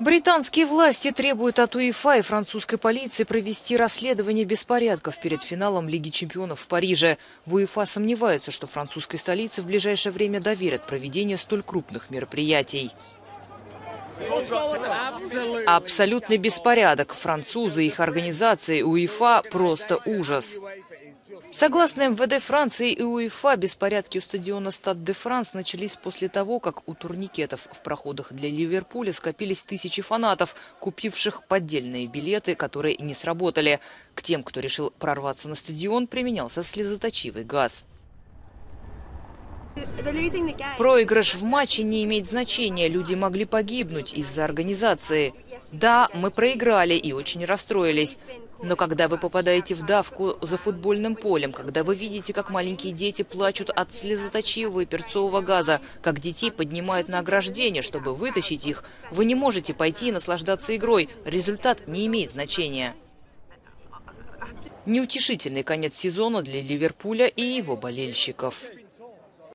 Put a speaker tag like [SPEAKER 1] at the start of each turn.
[SPEAKER 1] Британские власти требуют от УЕФА и французской полиции провести расследование беспорядков перед финалом Лиги чемпионов в Париже. В УЕФА сомневаются, что французской столице в ближайшее время доверят проведение столь крупных мероприятий. Абсолютный беспорядок. Французы, их организации, УЕФА – просто ужас. Согласно МВД Франции и УЕФА, беспорядки у стадиона Стад де Франс начались после того, как у турникетов в проходах для Ливерпуля скопились тысячи фанатов, купивших поддельные билеты, которые не сработали. К тем, кто решил прорваться на стадион, применялся слезоточивый газ. Проигрыш в матче не имеет значения, люди могли погибнуть из-за организации. Да, мы проиграли и очень расстроились. Но когда вы попадаете в давку за футбольным полем, когда вы видите, как маленькие дети плачут от слезоточивого и перцового газа, как детей поднимают на ограждение, чтобы вытащить их, вы не можете пойти и наслаждаться игрой. Результат не имеет значения. Неутешительный конец сезона для Ливерпуля и его болельщиков.